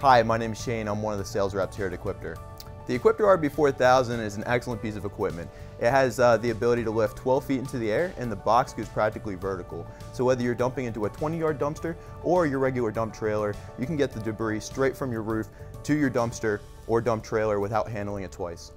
Hi, my name is Shayne. I'm one of the sales reps here at Equipter. The Equipter RB4000 is an excellent piece of equipment. It has uh, the ability to lift 12 feet into the air and the box goes practically vertical. So whether you're dumping into a 20 yard dumpster or your regular dump trailer, you can get the debris straight from your roof to your dumpster or dump trailer without handling it twice.